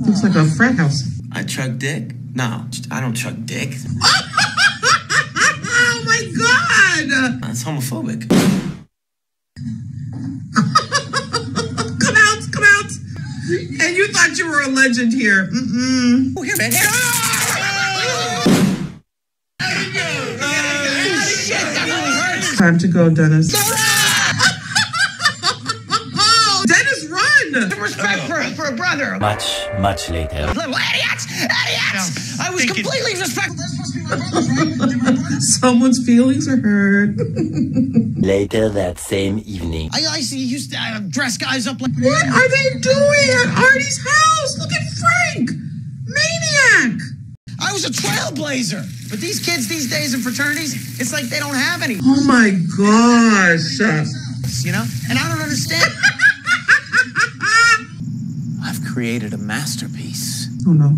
Looks like a frat house. I chug dick? No, I don't chug dick. Oh my god! That's homophobic. Come out, come out! And you thought you were a legend here. Mm-mm. Oh, here, man. Here. Ah! Time to go, Dennis. Dennis, run! Respect for, for a brother. Much, much later. Little idiots! Idiots! I was thinking- completely disrespectful. Someone's feelings are hurt. Later that same evening. I, I see you used to uh, dress guys up like. what are they doing at Artie's house? Look at Frank! Maniac! I was a trailblazer. But these kids these days in fraternities, it's like they don't have any, Oh my gosh. you know? And I don't understand. I've created a masterpiece. Oh no.